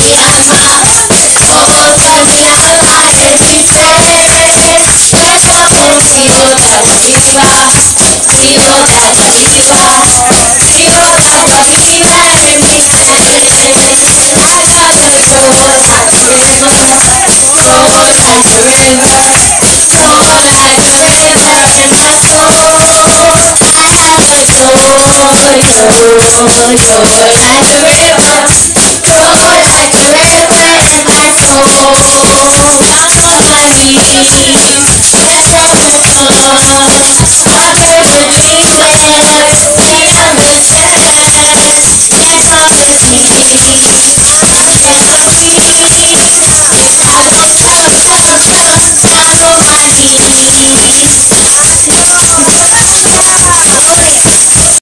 You're like a river Bye.